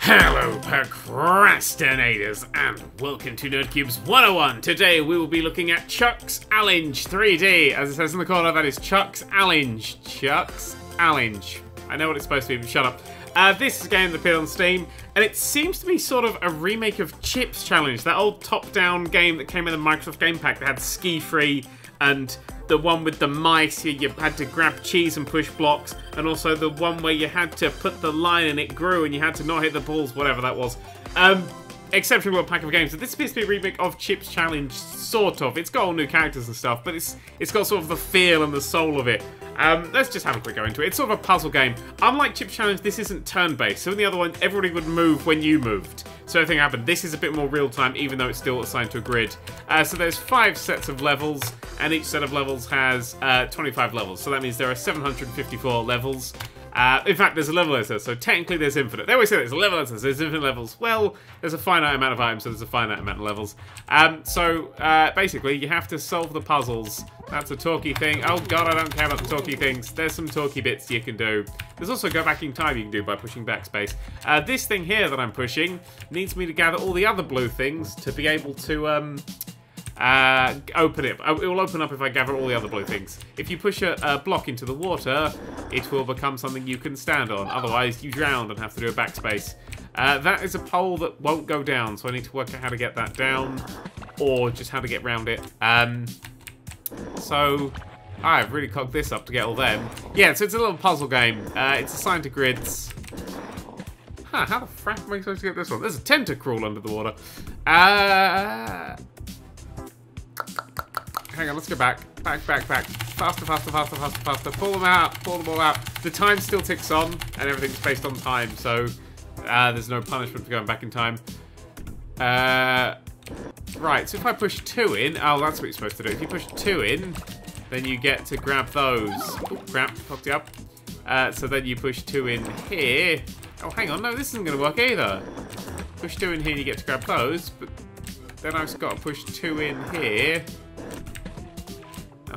Hello, procrastinators, and welcome to NerdCubed 101. Today we will be looking at Chuck's Allenge 3D. As it says in the corner, that is Chuck's Allenge. Chuck's Allenge. I know what it's supposed to be, but shut up. Uh, this is a game that appeared on Steam, and it seems to be sort of a remake of Chips Challenge, that old top-down game that came in the Microsoft Game Pack that had SkiFree and the one with the mice you had to grab cheese and push blocks, and also the one where you had to put the line and it grew and you had to not hit the balls, whatever that was. Um, exceptionally well pack of games. So this appears to be a remake of Chips Challenge, sort of. It's got all new characters and stuff, but it's it's got sort of the feel and the soul of it. Um, let's just have a quick go into it. It's sort of a puzzle game. Unlike Chips Challenge, this isn't turn-based. So in the other one, everybody would move when you moved. So everything happened. This is a bit more real-time, even though it's still assigned to a grid. Uh, so there's five sets of levels, and each set of levels has uh, 25 levels. So that means there are 754 levels. Uh, in fact, there's a level editor, so technically there's infinite. They always say there's a level so there's infinite levels. Well, there's a finite amount of items, so there's a finite amount of levels. Um, so uh, basically, you have to solve the puzzles. That's a talky thing. Oh god, I don't care about the talky things. There's some talky bits you can do. There's also go back in time you can do by pushing backspace. Uh, this thing here that I'm pushing needs me to gather all the other blue things to be able to... Um, uh, open it. It will open up if I gather all the other blue things. If you push a, a, block into the water, it will become something you can stand on. Otherwise, you drown and have to do a backspace. Uh, that is a pole that won't go down, so I need to work out how to get that down, or just how to get around it. Um, so, I've really cocked this up to get all them. Yeah, so it's a little puzzle game. Uh, it's assigned to grids. Huh, how the frack am I supposed to get this one? There's a Tentacruel under the water. Uh, hang on, let's go back. Back, back, back. Faster, faster, faster, faster, faster. Pull them out, pull them all out. The time still ticks on, and everything's based on time, so uh, there's no punishment for going back in time. Uh, right, so if I push two in, oh, that's what you're supposed to do. If you push two in, then you get to grab those. Ooh, crap, fucked you up. Uh, so then you push two in here. Oh, hang on, no, this isn't going to work either. Push two in here and you get to grab those, but then I've got to push two in here.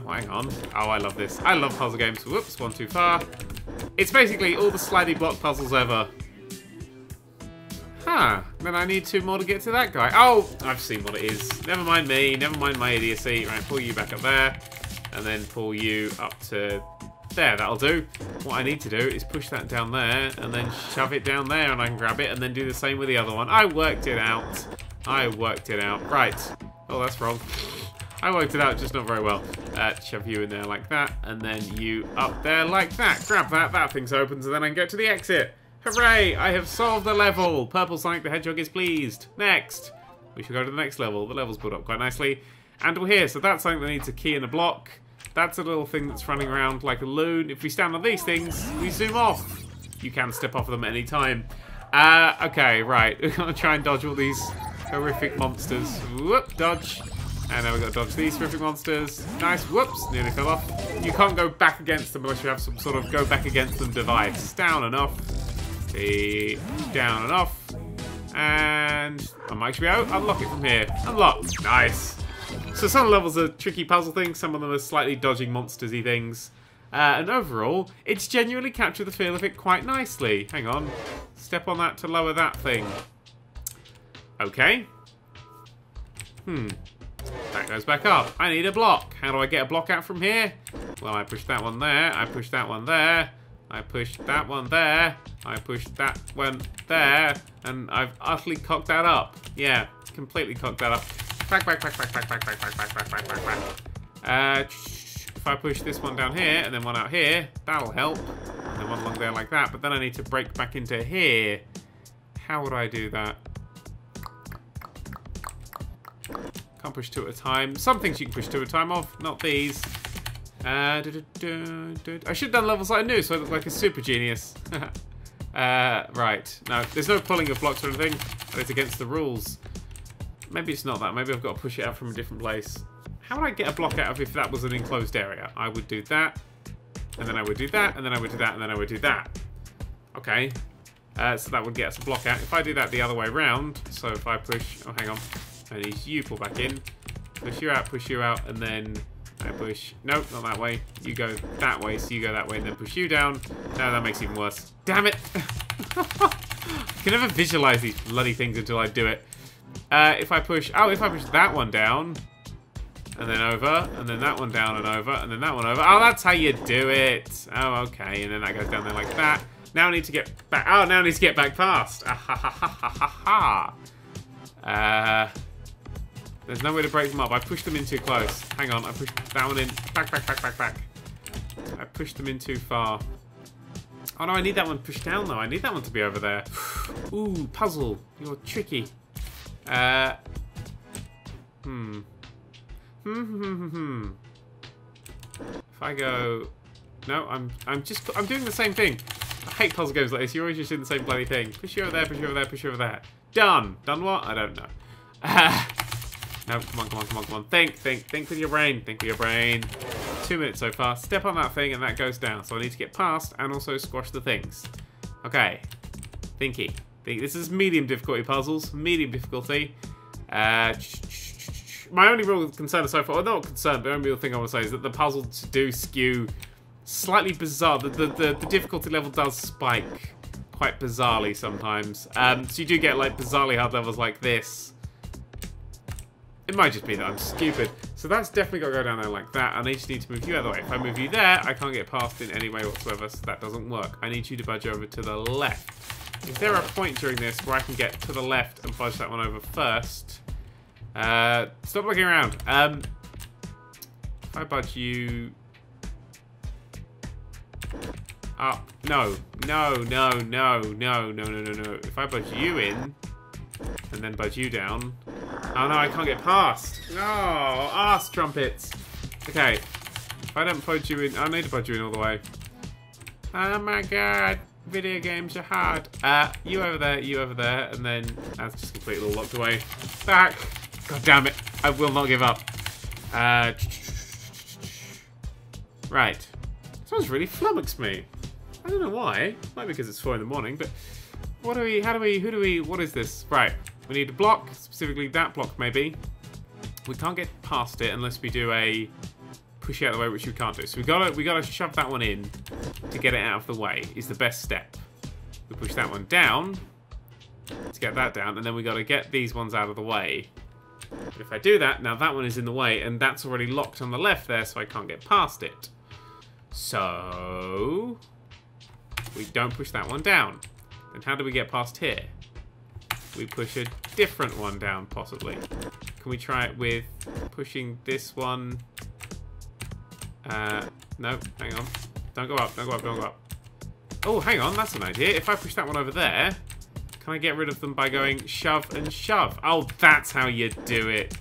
Hang on. Um, oh, I love this. I love puzzle games. Whoops, one too far. It's basically all the slidey block puzzles ever. Huh. Then I need two more to get to that guy. Oh, I've seen what it is. Never mind me. Never mind my idiocy. Right, pull you back up there. And then pull you up to there. That'll do. What I need to do is push that down there and then shove it down there and I can grab it and then do the same with the other one. I worked it out. I worked it out. Right. Oh, that's wrong. I worked it out, just not very well. Uh, shove you in there like that, and then you up there like that. Grab that, that thing's opens, and then I can get to the exit. Hooray! I have solved the level! Purple Sonic the Hedgehog is pleased. Next! We should go to the next level. The level's built up quite nicely. And we're here, so that's something that needs a key and a block. That's a little thing that's running around like a loon. If we stand on these things, we zoom off. You can step off of them at any time. Uh, okay, right. We're to try and dodge all these horrific monsters. Whoop, dodge. And then we've got to dodge these horrific monsters. Nice. Whoops. Nearly fell off. You can't go back against them unless you have some sort of go back against them device. Down and off. See. Down and off. And I might be out. Unlock it from here. Unlock. Nice. So some levels are tricky puzzle things. Some of them are slightly dodging monstersy things. Uh, and overall, it's genuinely captured the feel of it quite nicely. Hang on. Step on that to lower that thing. Okay. Hmm. That goes back up. I need a block. How do I get a block out from here? Well, I push that one there. I push that one there. I push that one there. I push that one there. And I've utterly cocked that up. Yeah, completely cocked that up. Back, back, back, back, back, back, back, back, back, back, back, back, back. Uh, if I push this one down here and then one out here, that'll help. And then one along there like that. But then I need to break back into here. How would I do that? Push two at a time. Some things you can push two at a time of, not these. Uh, do, do, do, I should have done levels I knew, so I look like a super genius. uh, right. No, there's no pulling of blocks or anything. It's against the rules. Maybe it's not that. Maybe I've got to push it out from a different place. How would I get a block out of if that was an enclosed area? I would do that, and then I would do that, and then I would do that, and then I would do that. Okay. Uh, so that would get us a block out. If I do that the other way around, so if I push... Oh, hang on. I need you pull back in. Push you out, push you out, and then I push... Nope, not that way. You go that way, so you go that way, and then push you down. Now that makes even worse. Damn it! I can never visualize these bloody things until I do it. Uh, if I push... Oh, if I push that one down, and then over, and then that one down and over, and then that one over. Oh, that's how you do it. Oh, okay, and then that goes down there like that. Now I need to get back. Oh, now I need to get back past. Ah, ha, ha, ha, ha, ha, ha. Uh, there's no way to break them up. I pushed them in too close. Hang on, I pushed that one in. Back, back, back, back, back. I pushed them in too far. Oh no, I need that one pushed down though. I need that one to be over there. Ooh, puzzle. You're tricky. Uh, hmm. Hmm, hmm, hmm, hmm. If I go... No, I'm I'm just... I'm doing the same thing. I hate puzzle games like this. You're always just doing the same bloody thing. Push you over there, push you over there, push you over there. Done. Done what? I don't know. no, come on, come on, come on, come on. Think, think, think with your brain. Think with your brain. Two minutes so far. Step on that thing and that goes down. So I need to get past and also squash the things. Okay. Thinky. Think. This is medium difficulty puzzles. Medium difficulty. Uh, my only real concern so far, or not concern, the only real thing I want to say is that the puzzles do skew slightly bizarre. The, the, the, the difficulty level does spike quite bizarrely sometimes. Um, so you do get like bizarrely hard levels like this. It might just be that I'm stupid. So that's definitely got to go down there like that, and I just need to move you out of the way. If I move you there, I can't get past in any way whatsoever, so that doesn't work. I need you to budge over to the left. Is there a point during this where I can get to the left and budge that one over first? Uh, stop looking around. Um, if I budge you... Up. No. No, no, no, no, no, no, no, no. If I budge you in, and then budge you down, oh no, I can't get past. No, ass trumpets. Okay, if I don't budge you in, I need to budge you in all the way. Oh my god, video games are hard. Uh, you over there, you over there, and then that's just completely locked away. Back. God damn it. I will not give up. Uh, right. This one's really flummoxed me. I don't know why. Might be because it's four in the morning, but what do we, how do we, who do we, what is this? Right. We need a block, specifically that block maybe. We can't get past it unless we do a push out of the way, which we can't do. So we gotta, we gotta shove that one in to get it out of the way is the best step. We push that one down to get that down, and then we gotta get these ones out of the way but if I do that, now that one is in the way, and that's already locked on the left there, so I can't get past it. So... We don't push that one down. Then how do we get past here? We push a different one down, possibly. Can we try it with pushing this one? Uh, no, hang on. Don't go up, don't go up, don't go up. Oh, hang on, that's an idea. If I push that one over there, can I get rid of them by going shove and shove? Oh, that's how you do it.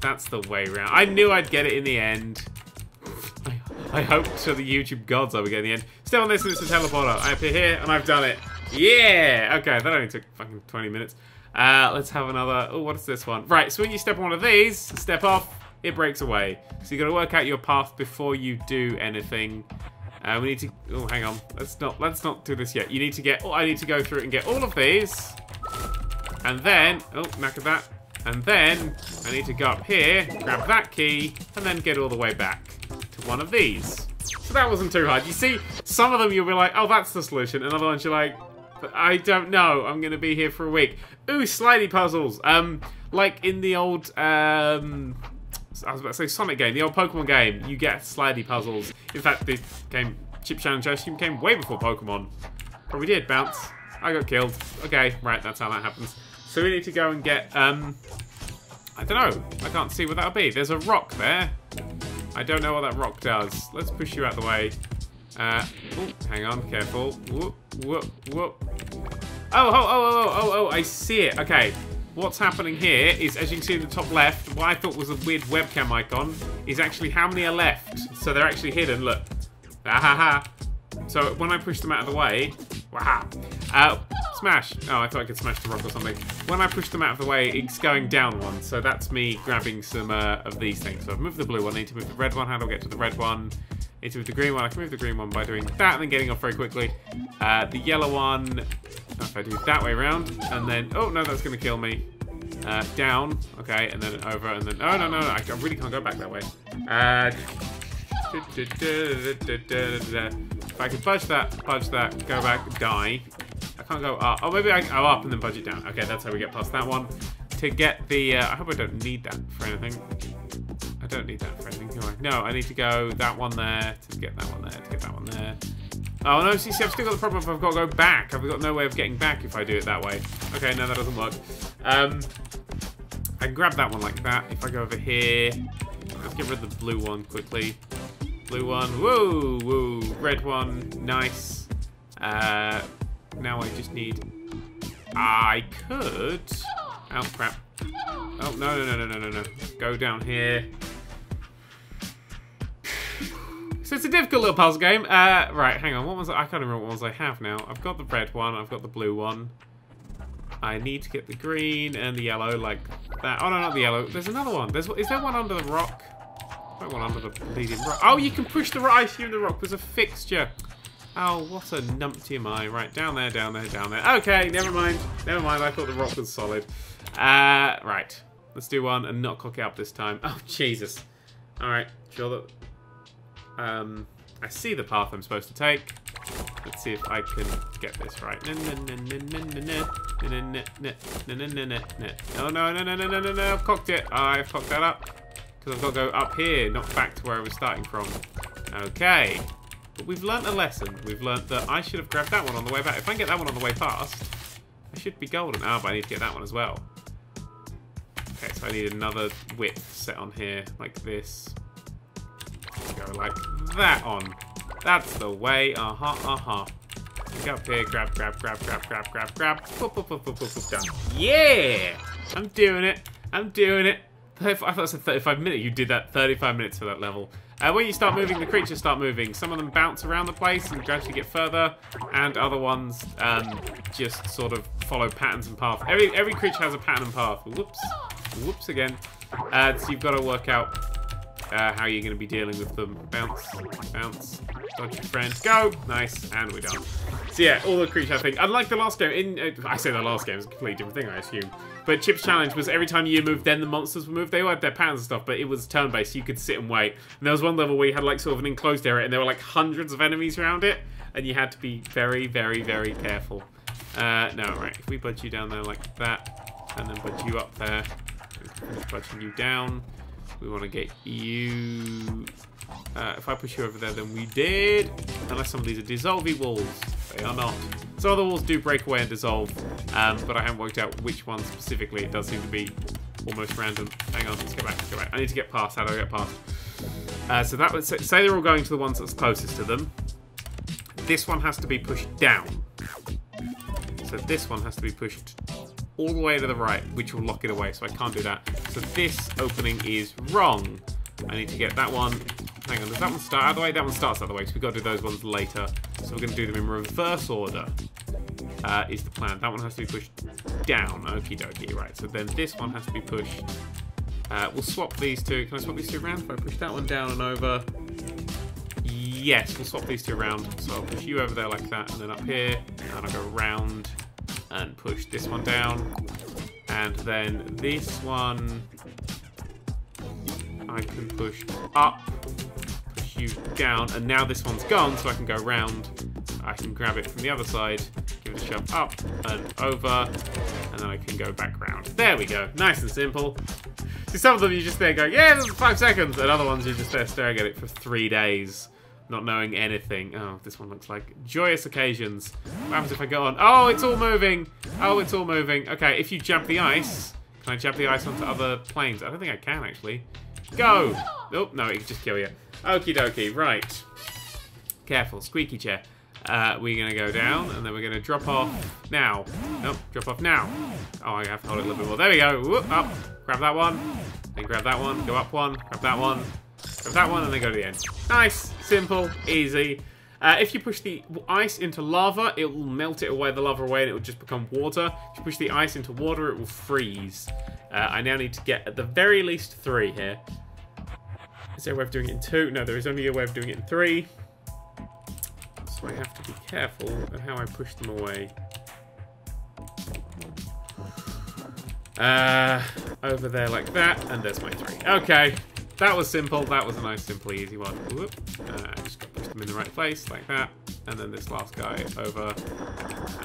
That's the way around. I knew I'd get it in the end. I, I to the YouTube gods I would get in the end. Step on this and it's a teleporter. I appear here and I've done it. Yeah! Okay, that only took fucking 20 minutes. Uh, let's have another... Oh, what is this one? Right, so when you step on one of these, step off, it breaks away. So you got to work out your path before you do anything. Uh, we need to. Oh, hang on. Let's not. Let's not do this yet. You need to get. Oh, I need to go through it and get all of these, and then. Oh, knackered that. And then I need to go up here, grab that key, and then get all the way back to one of these. So that wasn't too hard. You see, some of them you'll be like, oh, that's the solution. And other ones you're like, I don't know. I'm going to be here for a week. Ooh, slidey puzzles. Um, like in the old um, I was about to say Sonic game, the old Pokemon game, you get slidey puzzles. In fact, the game Chip Challenge Cream came way before Pokemon. We did, bounce. I got killed. Okay, right, that's how that happens. So we need to go and get, um, I don't know. I can't see what that'll be. There's a rock there. I don't know what that rock does. Let's push you out the way. Uh, oh, hang on, careful. Whoop, whoop, whoop. Oh, oh, oh, oh, oh, oh, I see it. Okay, what's happening here is, as you can see in the top left, what I thought was a weird webcam icon is actually how many are left. So they're actually hidden, look. Ah ha ha. So when I push them out of the way, wow. Uh, smash. Oh, I thought I could smash the rock or something. When I push them out of the way, it's going down one. So that's me grabbing some uh, of these things. So I've moved the blue one, I need to move the red one. How do I get to the red one? I need to move the green one. I can move the green one by doing that and then getting off very quickly. Uh, the yellow one, if I do that way around, and then, oh no, that's going to kill me. Uh, down, okay, and then over, and then, oh no, no, no, I really can't go back that way. Uh, if I could budge that, budge that, go back, die, I can't go up. Oh, maybe I go up and then budget down. Okay, that's how we get past that one. To get the... Uh, I hope I don't need that for anything. I don't need that for anything, No, I need to go that one there to get that one there to get that one there. Oh, no, see, see, I've still got the problem if I've got to go back. I've got no way of getting back if I do it that way. Okay, no, that doesn't work. Um, I can grab that one like that. If I go over here, let's get rid of the blue one quickly. Blue one, woo, woo. Red one, nice. Uh, now I just need... I could... Oh, crap. Oh, no, no, no, no, no, no, no. Go down here. So it's a difficult little puzzle game. Uh, right, hang on. What was I? I can't remember what ones I have now. I've got the red one. I've got the blue one. I need to get the green and the yellow like that. Oh, no, not the yellow. There's another one. There's Is there one under the rock? That one under the bleeding rock. Oh, you can push the rock. I assume the rock was a fixture. Oh, what a numpty am I. Right, down there, down there, down there. Okay, never mind. Never mind. I thought the rock was solid. Uh, right. Let's do one and not cock it up this time. Oh, Jesus. All right. Sure that um, I see the path I'm supposed to take. Let's see if I can get this right. No, no, no, no, no, no, no, no, I've cocked it. I've cocked that up. Because I've got to go up here, not back to where I was starting from. Okay. But we've learnt a lesson. We've learnt that I should have grabbed that one on the way back. If I can get that one on the way past, I should be golden. Ah, oh, but I need to get that one as well. Okay, so I need another width set on here, like this like that on. That's the way. Uh-huh, uh-huh. Go up here, grab, grab, grab, grab, grab, grab, grab. Done. Yeah! I'm doing it. I'm doing it. I thought it said 35 minutes. You did that 35 minutes for that level. Uh, when you start moving, the creatures start moving. Some of them bounce around the place and gradually get further, and other ones um, just sort of follow patterns and paths. Every every creature has a pattern and path. Whoops. Whoops again. Uh, so you've got to work out uh, how you're going to be dealing with them. Bounce, bounce, dodge your friend. Go! Nice, and we're done. So yeah, all the creatures, I think. Unlike the last game, in uh, I say the last game, is a completely different thing, I assume. But Chip's challenge was every time you moved, then the monsters would move. They all had their patterns and stuff, but it was turn-based. You could sit and wait. And there was one level where you had like sort of an enclosed area, and there were like hundreds of enemies around it, and you had to be very, very, very careful. Uh, no, right. If we budge you down there like that, and then budge you up there, budging you down. We want to get you... Uh, if I push you over there, then we did. Unless some of these are dissolving walls. They are not. Of the walls do break away and dissolve, um, but I haven't worked out which one specifically. It does seem to be almost random. Hang on, let's go back, let's go back. I need to get past. How do I get past? Uh, so that would say, say they're all going to the ones that's closest to them. This one has to be pushed down. So this one has to be pushed all the way to the right, which will lock it away, so I can't do that. So this opening is wrong. I need to get that one. Hang on, does that one start out the way? That one starts out the way, so we've got to do those ones later. So we're going to do them in reverse order, uh, is the plan. That one has to be pushed down. Okie dokie, right. So then this one has to be pushed. Uh, we'll swap these two. Can I swap these two around? If I push that one down and over. Yes, we'll swap these two around. So I'll push you over there like that, and then up here, and I'll go round and push this one down. And then this one I can push up, push you down, and now this one's gone, so I can go round. I can grab it from the other side, give it a shove up and over, and then I can go back round. There we go. Nice and simple. See, some of them you just there going, yeah, this is five seconds, and other ones you're just there staring at it for three days not knowing anything. Oh, this one looks like joyous occasions. What happens if I go on? Oh, it's all moving. Oh, it's all moving. Okay, if you jump the ice, can I jump the ice onto other planes? I don't think I can, actually. Go! Oh, no, it can just kill you. Okie dokie, right. Careful, squeaky chair. Uh, we're going to go down, and then we're going to drop off now. Nope, drop off now. Oh, I have to hold it a little bit more. There we go. Whoop, up. Grab that one. Then grab that one. Go up one. Grab that one. Grab that one, and then go to the end. Nice. Simple, easy. Uh, if you push the ice into lava, it will melt it away, the lava away, and it will just become water. If you push the ice into water, it will freeze. Uh, I now need to get at the very least three here. Is there a way of doing it in two? No, there is only a way of doing it in three. So I have to be careful of how I push them away. Uh, over there like that, and there's my three. Okay, that was simple. That was a nice, simple, easy one. Whoop. Uh, just push them in the right place, like that. and then this last guy over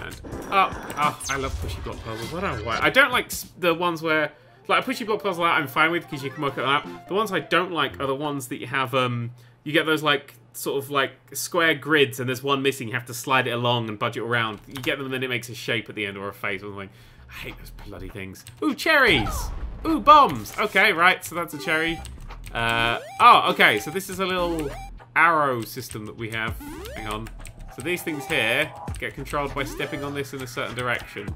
and up. Oh, I love pushy block puzzles. I don't know why. I don't like the ones where like a pushy block puzzle I'm fine with because you can work it out. The ones I don't like are the ones that you have um you get those like sort of like square grids and there's one missing. You have to slide it along and budge it around. You get them and then it makes a shape at the end or a face or something. I hate those bloody things. Ooh, cherries! Ooh, bombs! Okay, right, so that's a cherry. Uh, oh, okay, so this is a little arrow system that we have. Hang on. So these things here get controlled by stepping on this in a certain direction.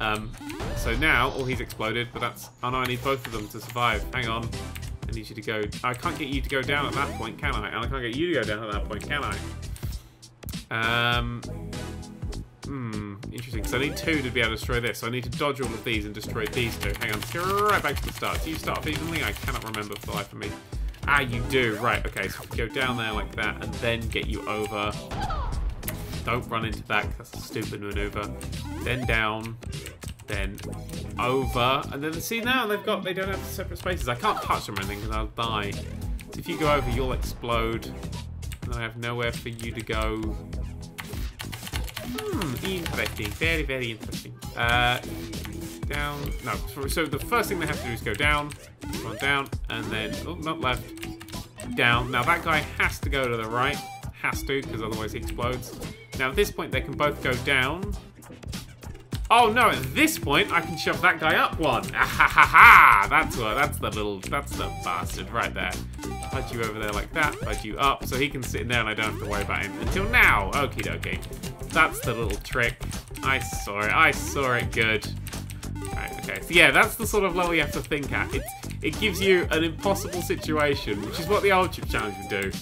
Um, so now, oh, he's exploded, but that's... Oh no, I need both of them to survive. Hang on. I need you to go... I can't get you to go down at that point, can I? And I can't get you to go down at that point, can I? Um... Hmm, interesting. So I need two to be able to destroy this. So I need to dodge all of these and destroy these two. Hang on, let's go right back to the start. Do you start evenly? I cannot remember for the life of me. Ah, you do. Right, okay, so go down there like that and then get you over. Don't run into that, that's a stupid maneuver. Then down, then over, and then see now they've got, they don't have separate spaces. I can't touch them or anything because I'll die. So if you go over, you'll explode. And I have nowhere for you to go. Hmm, interesting. Very, very interesting. Uh, down. No, so the first thing they have to do is go down, on down, and then, oh, not left, down. Now that guy has to go to the right, has to, because otherwise he explodes. Now at this point they can both go down. Oh no, at this point I can shove that guy up one. Ah, ha ha ha! That's what, that's the little, that's the bastard right there. Put you over there like that, put you up, so he can sit in there and I don't have to worry about him. Until now, okie dokie. That's the little trick. I saw it, I saw it good. Right, okay, so yeah, that's the sort of level you have to think at. It's, it gives you an impossible situation, which is what the old chip challenge would do.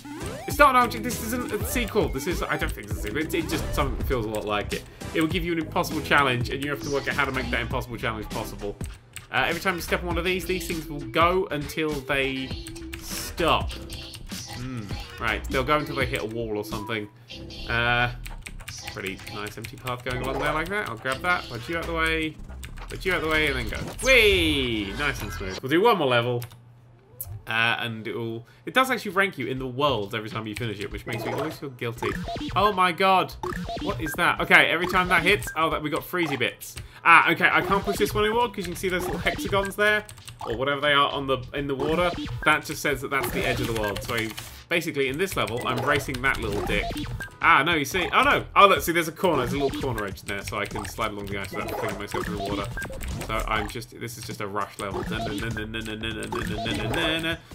It's not an old this isn't a sequel. This is, I don't think it's a sequel, it's, it's just something that feels a lot like it. It will give you an impossible challenge, and you have to work out how to make that impossible challenge possible. Uh, every time you step on one of these, these things will go until they stop. Mm, right, they'll go until they hit a wall or something. Uh, pretty nice empty path going along there like that. I'll grab that, put you out the way, put you out the way, and then go. Whee! Nice and smooth. We'll do one more level. Uh, and it will... It does actually rank you in the world every time you finish it, which makes me always feel guilty. Oh my god! What is that? Okay, every time that hits... Oh, that we got freezy bits. Ah, okay, I can't push this one anymore because you can see those little hexagons there, or whatever they are on the in the water. That just says that that's the edge of the world. So I, basically, in this level, I'm racing that little dick. Ah, no, you see? Oh, no. Oh, look, see, there's a corner. There's a little corner edge there, so I can slide along the ice without flinging myself in the water. So I'm just... This is just a rush level.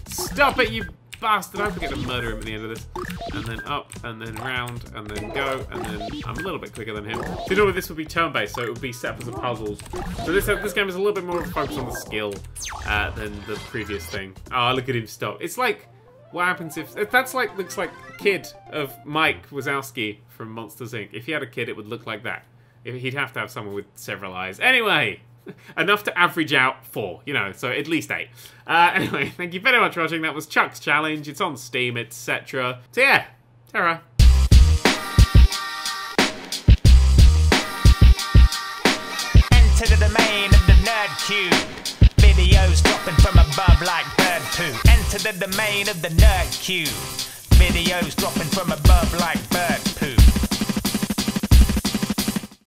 Stop it, you bastard! I forget to murder him at the end of this. And then up, and then round, and then go, and then I'm a little bit quicker than him. So normally this would be turn-based, so it would be set up as a puzzles. So this this game is a little bit more of a focus on the skill uh, than the previous thing. Oh, look at him stop. It's like, what happens if... if that's like, looks like kid of Mike Wazowski from Monsters, Inc. If he had a kid, it would look like that. He'd have to have someone with several eyes. Anyway! Enough to average out four, you know, so at least eight. Uh, anyway, thank you very much for watching. That was Chuck's Challenge. It's on Steam, etc. So yeah, Terra. Enter the domain of the nerd cube. Videos dropping from above like bird poo. Enter the domain of the nerd cube. Videos dropping from above like bird poo.